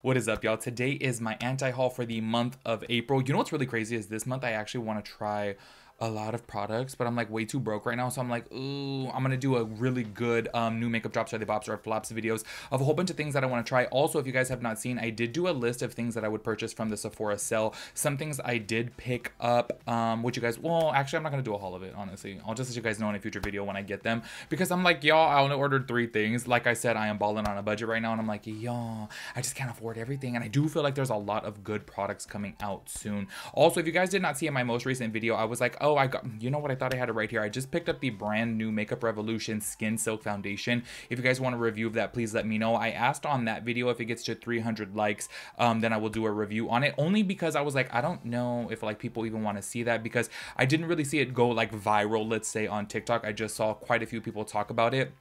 What is up, y'all? Today is my anti-haul for the month of April. You know what's really crazy is this month I actually want to try a lot of products, but I'm like way too broke right now. So I'm like, ooh, I'm gonna do a really good um, new makeup drops or the bops or flops videos of a whole bunch of things that I wanna try. Also, if you guys have not seen, I did do a list of things that I would purchase from the Sephora sale. Some things I did pick up, um, which you guys, well, actually, I'm not gonna do a haul of it, honestly. I'll just let you guys know in a future video when I get them because I'm like, y'all, I only ordered three things. Like I said, I am balling on a budget right now, and I'm like, y'all, I just can't afford everything. And I do feel like there's a lot of good products coming out soon. Also, if you guys did not see in my most recent video, I was like, oh, I got, you know what? I thought I had it right here. I just picked up the brand new Makeup Revolution Skin Silk Foundation. If you guys want a review of that, please let me know. I asked on that video if it gets to 300 likes, um, then I will do a review on it. Only because I was like, I don't know if like people even want to see that because I didn't really see it go like viral, let's say on TikTok. I just saw quite a few people talk about it.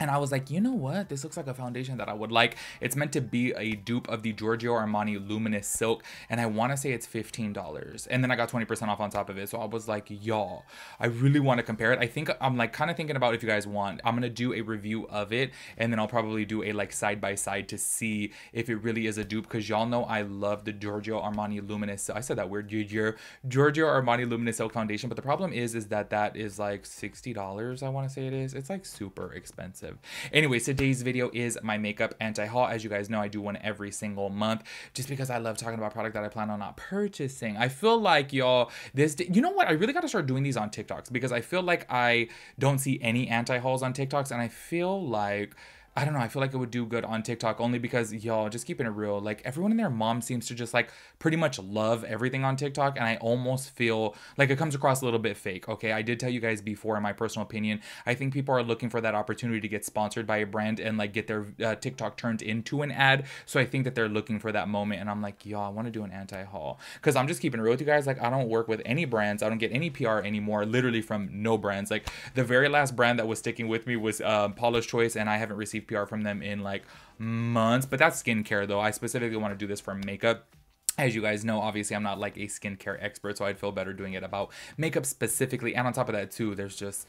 And I was like, you know what? This looks like a foundation that I would like. It's meant to be a dupe of the Giorgio Armani Luminous Silk. And I want to say it's $15. And then I got 20% off on top of it. So I was like, y'all, I really want to compare it. I think I'm like kind of thinking about if you guys want, I'm going to do a review of it. And then I'll probably do a like side by side to see if it really is a dupe. Because y'all know I love the Giorgio Armani Luminous. So I said that word, Giorgio, Giorgio Armani Luminous Silk Foundation. But the problem is, is that that is like $60. I want to say it is. It's like super expensive expensive. Anyways, today's video is my makeup anti-haul. As you guys know, I do one every single month just because I love talking about product that I plan on not purchasing. I feel like y'all, this, you know what? I really got to start doing these on TikToks because I feel like I don't see any anti-hauls on TikToks and I feel like I don't know. I feel like it would do good on TikTok only because y'all just keeping it real. Like everyone and their mom seems to just like pretty much love everything on TikTok, and I almost feel like it comes across a little bit fake. Okay, I did tell you guys before, in my personal opinion, I think people are looking for that opportunity to get sponsored by a brand and like get their uh, TikTok turned into an ad. So I think that they're looking for that moment, and I'm like, y'all, I want to do an anti-haul because I'm just keeping it real with you guys. Like I don't work with any brands. I don't get any PR anymore. Literally from no brands. Like the very last brand that was sticking with me was um, Paula's Choice, and I haven't received PR from them in like months. But that's skincare though. I specifically want to do this for makeup as you guys know, obviously I'm not like a skincare expert, so I'd feel better doing it about makeup specifically. And on top of that too, there's just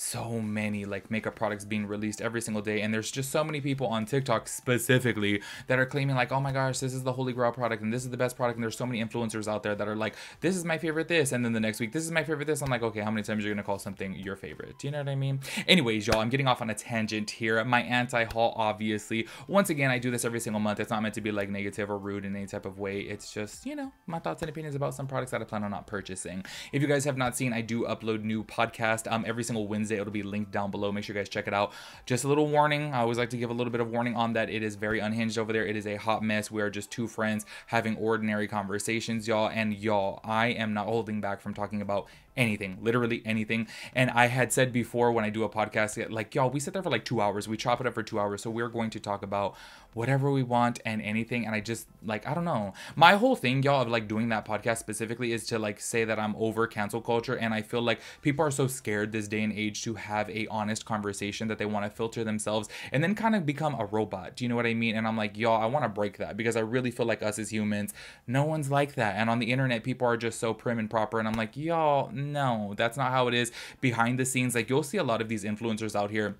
so many like makeup products being released every single day and there's just so many people on TikTok specifically that are claiming like oh my gosh this is the holy grail product and this is the best product and there's so many influencers out there that are like this is my favorite this and then the next week this is my favorite this. I'm like okay how many times are you gonna call something your favorite? Do you know what I mean? Anyways y'all I'm getting off on a tangent here. My anti-haul obviously. Once again I do this every single month. It's not meant to be like negative or rude in any type of way. It's just you know my thoughts and opinions about some products that I plan on not purchasing. If you guys have not seen I do upload new podcast um every single Wednesday Wednesday. It'll be linked down below. Make sure you guys check it out. Just a little warning. I always like to give a little bit of warning on that. It is very unhinged over there. It is a hot mess. We are just two friends having ordinary conversations, y'all. And y'all, I am not holding back from talking about anything, literally anything. And I had said before when I do a podcast, like, y'all, we sit there for like two hours. We chop it up for two hours. So we're going to talk about whatever we want and anything. And I just, like, I don't know. My whole thing, y'all, of like doing that podcast specifically is to like say that I'm over cancel culture. And I feel like people are so scared this day and age to have a honest conversation that they want to filter themselves and then kind of become a robot. Do you know what I mean? And I'm like, y'all, I want to break that because I really feel like us as humans, no one's like that. And on the internet, people are just so prim and proper. And I'm like, y'all, no, that's not how it is behind the scenes. Like you'll see a lot of these influencers out here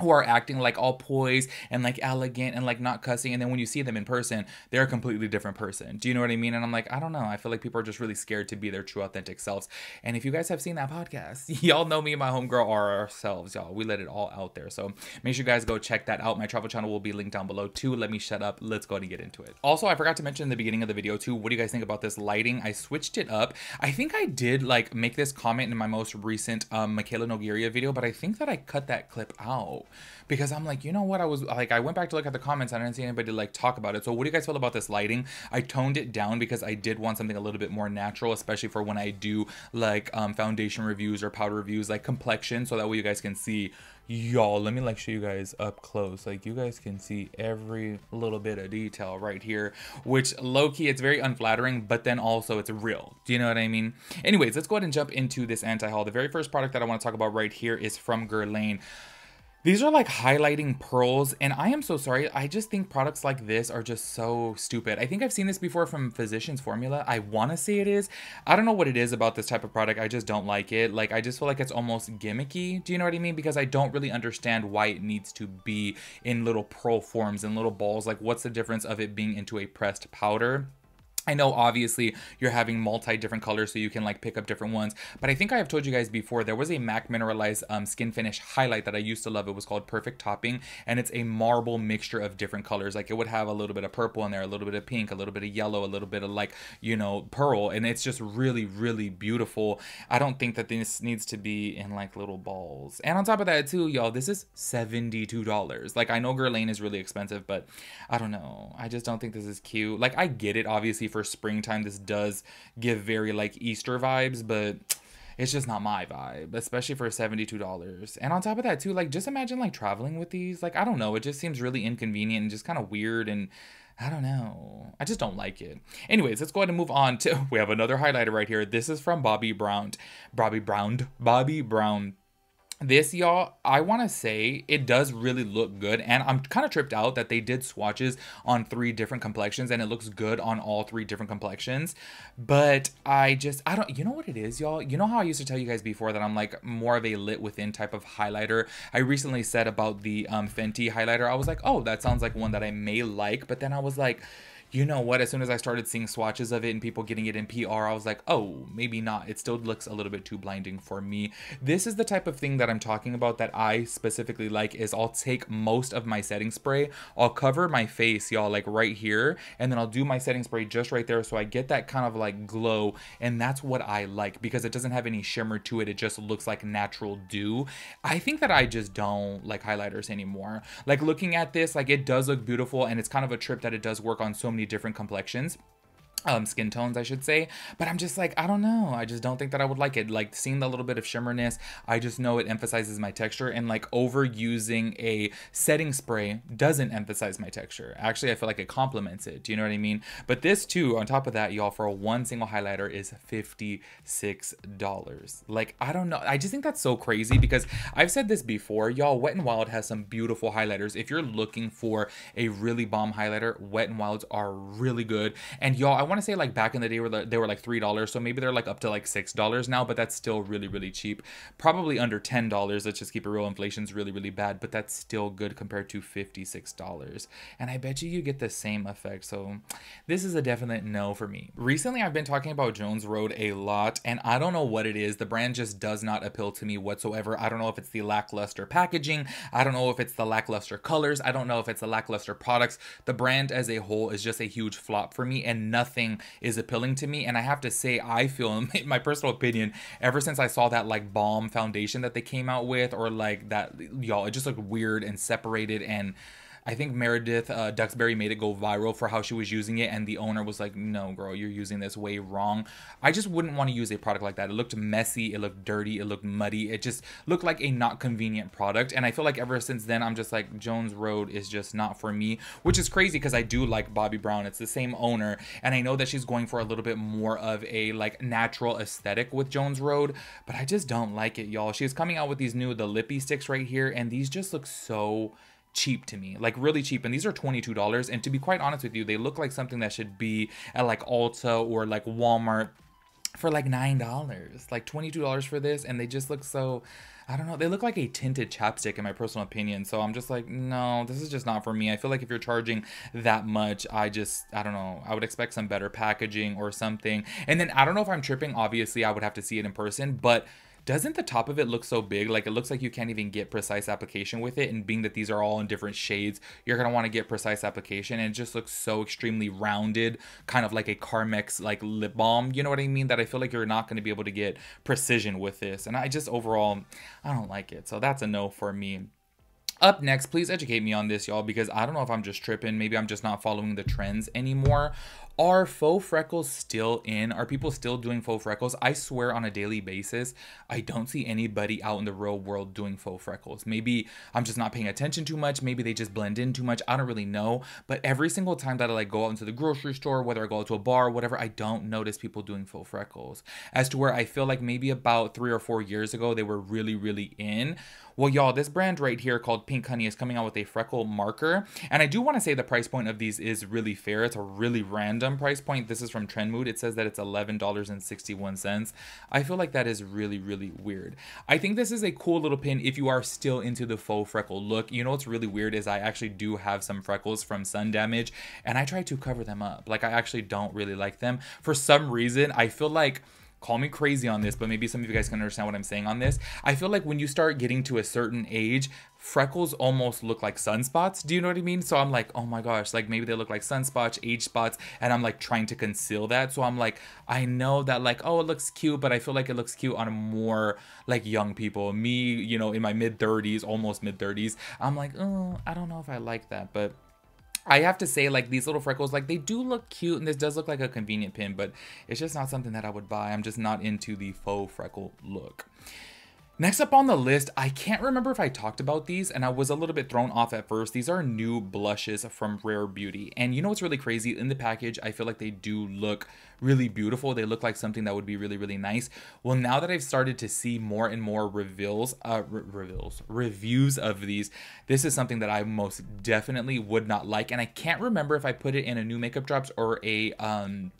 who are acting like all poised and like elegant and like not cussing and then when you see them in person they're a completely different person. Do you know what i mean? And i'm like i don't know. I feel like people are just really scared to be their true authentic selves. And if you guys have seen that podcast y'all know me and my homegirl are ourselves y'all. We let it all out there. So make sure you guys go check that out. My travel channel will be linked down below too. Let me shut up. Let's go and get into it. Also i forgot to mention in the beginning of the video too what do you guys think about this lighting? I switched it up. I think i did like make this comment in my most recent um Mikayla Nogueira video but i think that i cut that clip out because I'm like, you know what? I was like, I went back to look at the comments. And I didn't see anybody like talk about it. So what do you guys feel about this lighting? I toned it down because I did want something a little bit more natural, especially for when I do like um, foundation reviews or powder reviews, like complexion, so that way you guys can see. Y'all let me like show you guys up close. Like you guys can see every little bit of detail right here which low-key it's very unflattering but then also it's real. Do you know what i mean? Anyways let's go ahead and jump into this anti-haul. The very first product that i want to talk about right here is from Guerlain These are like highlighting pearls, and I am so sorry. I just think products like this are just so stupid. I think I've seen this before from Physicians Formula. I want to say it is. I don't know what it is about this type of product. I just don't like it. Like, I just feel like it's almost gimmicky. Do you know what I mean? Because I don't really understand why it needs to be in little pearl forms and little balls. Like, what's the difference of it being into a pressed powder? I know obviously you're having multi different colors so you can like pick up different ones, but I think I have told you guys before there was a MAC mineralized um, skin finish highlight that I used to love. It was called Perfect Topping and it's a marble mixture of different colors. Like it would have a little bit of purple in there, a little bit of pink, a little bit of yellow, a little bit of like, you know, pearl and it's just really, really beautiful. I don't think that this needs to be in like little balls. And on top of that too, y'all, this is $72. Like I know Guerlain is really expensive, but I don't know. I just don't think this is cute. Like I get it obviously for springtime this does give very like Easter vibes, but it's just not my vibe, especially for $72. And on top of that, too, like just imagine like traveling with these. Like, I don't know, it just seems really inconvenient and just kind of weird and I don't know. I just don't like it. Anyways, let's go ahead and move on to we have another highlighter right here. This is from Bobbi Brown. Bobbi Brown. Bobbi Brown this y'all i want to say it does really look good and i'm kind of tripped out that they did swatches on three different complexions and it looks good on all three different complexions. But i just i don't you know what it is y'all? You know how i used to tell you guys before that i'm like more of a lit within type of highlighter? I recently said about the um, fenty highlighter. I was like oh that sounds like one that i may like but then i was like you know what? As soon as I started seeing swatches of it and people getting it in PR, I was like, oh, maybe not. It still looks a little bit too blinding for me. This is the type of thing that I'm talking about that I specifically like is I'll take most of my setting spray, I'll cover my face, y'all, like right here, and then I'll do my setting spray just right there so I get that kind of like glow, and that's what I like because it doesn't have any shimmer to it. It just looks like natural dew. I think that I just don't like highlighters anymore. Like looking at this, like it does look beautiful and it's kind of a trip that it does work on so many different complexions um skin tones i should say. But i'm just like i don't know. I just don't think that i would like it. Like seeing the little bit of shimmerness i just know it emphasizes my texture. And like overusing a setting spray doesn't emphasize my texture. Actually i feel like it complements it. Do you know what i mean? But this too on top of that y'all for one single highlighter is 56 dollars. Like i don't know. I just think that's so crazy because i've said this before. Y'all wet and wild has some beautiful highlighters. If you're looking for a really bomb highlighter wet and wilds are really good. And y'all i want want to say like back in the day where they were like three dollars, so maybe they're like up to like six dollars now, but that's still really really cheap. Probably under ten dollars. Let's just keep it real. Inflation's really really bad, but that's still good compared to fifty six dollars. And I bet you you get the same effect. So this is a definite no for me. Recently, I've been talking about Jones Road a lot, and I don't know what it is. The brand just does not appeal to me whatsoever. I don't know if it's the lackluster packaging. I don't know if it's the lackluster colors. I don't know if it's the lackluster products. The brand as a whole is just a huge flop for me, and nothing is appealing to me. And I have to say, I feel, in my personal opinion, ever since I saw that like balm foundation that they came out with, or like that, y'all, it just looked weird and separated and I think Meredith uh, Duxbury made it go viral for how she was using it, and the owner was like, "No, girl, you're using this way wrong." I just wouldn't want to use a product like that. It looked messy, it looked dirty, it looked muddy. It just looked like a not convenient product, and I feel like ever since then, I'm just like Jones Road is just not for me, which is crazy because I do like Bobbi Brown. It's the same owner, and I know that she's going for a little bit more of a like natural aesthetic with Jones Road, but I just don't like it, y'all. She's coming out with these new the lippy sticks right here, and these just look so cheap to me, like really cheap. And these are $22. And to be quite honest with you, they look like something that should be at like Ulta or like Walmart for like $9. Like $22 for this. And they just look so. I don't know. They look like a tinted chapstick in my personal opinion. So I'm just like, no, this is just not for me. I feel like if you're charging that much, I just, I don't know. I would expect some better packaging or something. And then I don't know if I'm tripping. Obviously, I would have to see it in person, but doesn't the top of it look so big? Like it looks like you can't even get precise application with it. And being that these are all in different shades, you're gonna want to get precise application. And it just looks so extremely rounded, kind of like a Carmex like lip balm. You know what I mean? That I feel like you're not gonna be able to get precision with this. And I just overall, I don't like it. So that's a no for me. Up next, please educate me on this, y'all, because I don't know if I'm just tripping. Maybe I'm just not following the trends anymore. Are faux freckles still in? Are people still doing faux freckles? I swear on a daily basis, I don't see anybody out in the real world doing faux freckles. Maybe I'm just not paying attention too much. Maybe they just blend in too much. I don't really know. But every single time that I like go out into the grocery store, whether I go out to a bar, whatever, I don't notice people doing faux freckles. As to where I feel like maybe about three or four years ago, they were really, really in Well, y'all, this brand right here called Pink Honey is coming out with a freckle marker. And I do want to say the price point of these is really fair. It's a really random price point. This is from Trendmood. It says that it's $11.61. I feel like that is really, really weird. I think this is a cool little pin if you are still into the faux freckle look. You know what's really weird is I actually do have some freckles from sun damage and I try to cover them up. Like I actually don't really like them. For some reason, I feel like call me crazy on this, but maybe some of you guys can understand what I'm saying on this. I feel like when you start getting to a certain age, freckles almost look like sunspots. Do you know what I mean? So I'm like, oh my gosh, like maybe they look like sunspots, age spots, and I'm like trying to conceal that. So I'm like, I know that like, oh, it looks cute, but I feel like it looks cute on more like young people. Me, you know, in my mid 30s, almost mid 30s, I'm like, oh, I don't know if I like that, but I have to say, like, these little freckles, like, they do look cute, and this does look like a convenient pin, but it's just not something that I would buy. I'm just not into the faux freckle look. Next up on the list, I can't remember if I talked about these and I was a little bit thrown off at first. These are new blushes from Rare Beauty. And you know what's really crazy? In the package, I feel like they do look really beautiful. They look like something that would be really, really nice. Well, now that I've started to see more and more reveals, uh, re reveals, reviews of these, this is something that I most definitely would not like. And I can't remember if I put it in a new makeup drops or a, um,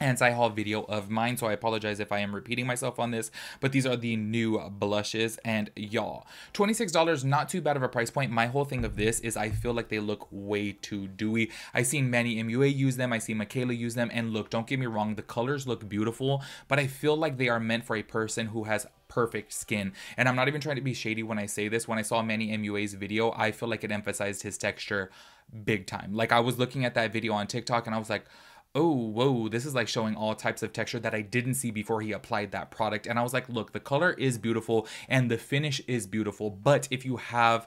anti-haul video of mine so i apologize if i am repeating myself on this but these are the new blushes and y'all $26 not too bad of a price point my whole thing of this is i feel like they look way too dewy i seen Manny MUA use them i see Mikayla use them and look don't get me wrong the colors look beautiful but i feel like they are meant for a person who has perfect skin. And I'm not even trying to be shady when I say this. When I saw Manny MUA's video, I feel like it emphasized his texture big time. Like I was looking at that video on TikTok and I was like, oh, whoa, this is like showing all types of texture that I didn't see before he applied that product. And I was like, look, the color is beautiful and the finish is beautiful. But if you have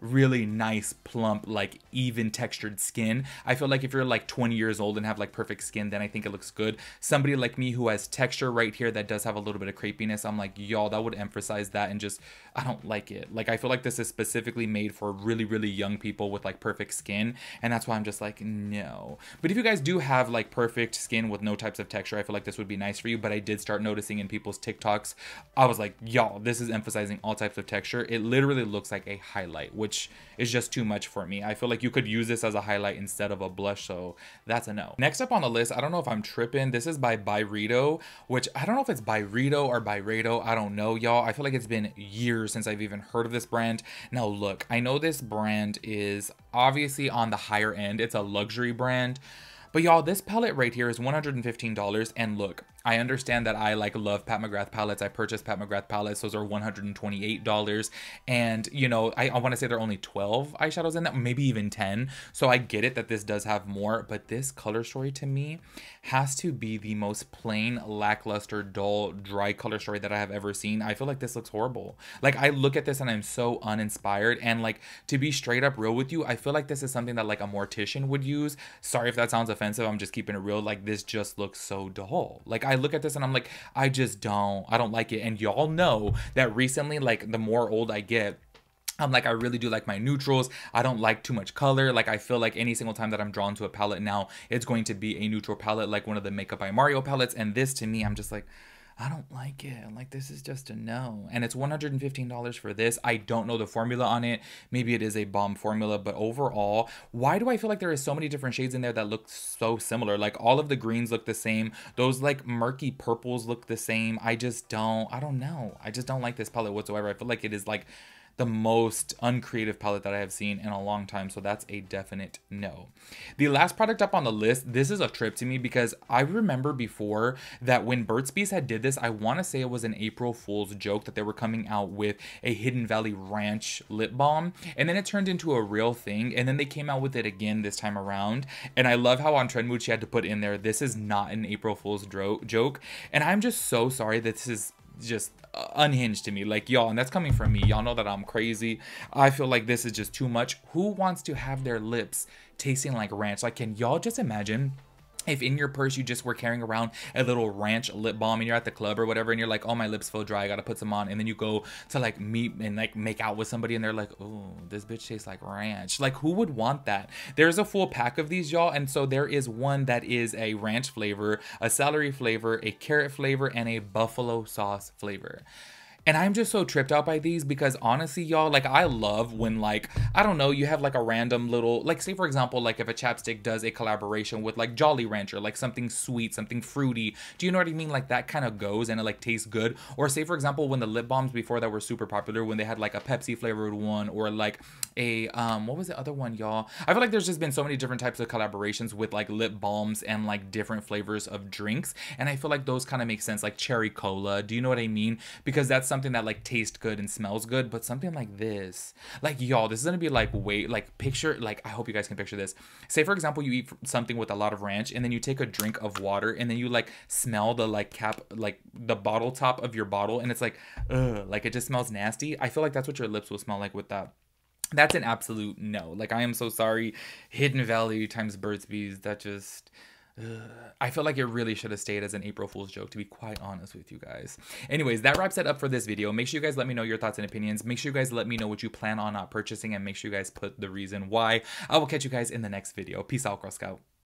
really nice, plump, like even textured skin. I feel like if you're like 20 years old and have like perfect skin, then I think it looks good. Somebody like me who has texture right here that does have a little bit of crepiness, I'm like, y'all, that would emphasize that and just, I don't like it. Like, I feel like this is specifically made for really, really young people with like perfect skin. And that's why I'm just like, no. But if you guys do have like perfect skin with no types of texture, I feel like this would be nice for you. But I did start noticing in people's TikToks, I was like, y'all, this is emphasizing all types of texture. It literally looks like a highlight, which is just too much for me. I feel like you could use this as a highlight instead of a blush, so that's a no. Next up on the list, I don't know if I'm tripping. This is by Byredo, which I don't know if it's Byredo or Byredo. I don't know, y'all. I feel like it's been years since I've even heard of this brand. Now, look, I know this brand is obviously on the higher end. It's a luxury brand. But y'all, this palette right here is $115. And look, I understand that I like love Pat McGrath palettes. I purchased Pat McGrath palettes. Those are $128. And, you know, I, I want to say there are only 12 eyeshadows in that, maybe even 10. So I get it that this does have more, but this color story to me has to be the most plain, lackluster, dull, dry color story that I have ever seen. I feel like this looks horrible. Like I look at this and I'm so uninspired. And like to be straight up real with you, I feel like this is something that like a mortician would use. Sorry if that sounds offensive. I'm just keeping it real. Like this just looks so dull. Like I look at this and I'm like, I just don't, I don't like it. And y'all know that recently, like the more old I get, I'm like, I really do like my neutrals. I don't like too much color. Like, I feel like any single time that I'm drawn to a palette now, it's going to be a neutral palette, like one of the Makeup by Mario palettes. And this to me, I'm just like, I don't like it. Like this is just a no. And it's $115 for this. I don't know the formula on it. Maybe it is a bomb formula, but overall, why do I feel like there is so many different shades in there that look so similar? Like all of the greens look the same. Those like murky purples look the same. I just don't, I don't know. I just don't like this palette whatsoever. I feel like it is like the most uncreative palette that I have seen in a long time. So that's a definite no. The last product up on the list, this is a trip to me because I remember before that when Burt's Bees had did this, I want to say it was an April Fool's joke that they were coming out with a Hidden Valley Ranch lip balm. And then it turned into a real thing. And then they came out with it again this time around. And I love how on Trend Mood she had to put in there, this is not an April Fool's joke. And I'm just so sorry that this is just uh, unhinged to me. Like, y'all, and that's coming from me. Y'all know that I'm crazy. I feel like this is just too much. Who wants to have their lips tasting like ranch? Like, can y'all just imagine? If in your purse you just were carrying around a little ranch lip balm and you're at the club or whatever and you're like oh my lips feel dry i gotta put some on and then you go to like meet and like make out with somebody and they're like oh this bitch tastes like ranch. Like who would want that? There's a full pack of these y'all and so there is one that is a ranch flavor a celery flavor a carrot flavor and a buffalo sauce flavor And I'm just so tripped out by these because honestly, y'all, like I love when like I don't know, you have like a random little like say for example, like if a chapstick does a collaboration with like Jolly Rancher, like something sweet, something fruity. Do you know what I mean? Like that kind of goes and it like tastes good. Or say for example, when the lip balms before that were super popular, when they had like a Pepsi flavored one or like a um what was the other one, y'all? I feel like there's just been so many different types of collaborations with like lip balms and like different flavors of drinks, and I feel like those kind of make sense, like cherry cola. Do you know what I mean? Because that's that like tastes good and smells good, but something like this, like y'all, this is gonna be like wait, like picture, like I hope you guys can picture this. Say for example, you eat something with a lot of ranch, and then you take a drink of water, and then you like smell the like cap, like the bottle top of your bottle, and it's like, ugh, like it just smells nasty. I feel like that's what your lips will smell like with that that's an absolute no. Like I am so sorry. Hidden Valley times Burt's Bees. That just I feel like it really should have stayed as an April Fool's joke, to be quite honest with you guys. Anyways, that wraps it up for this video. Make sure you guys let me know your thoughts and opinions. Make sure you guys let me know what you plan on not purchasing and make sure you guys put the reason why. I will catch you guys in the next video. Peace out, Girl Scout.